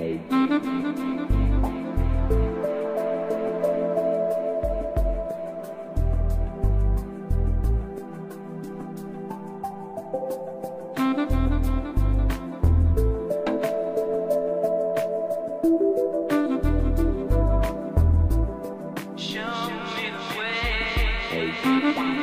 page. Show me the way.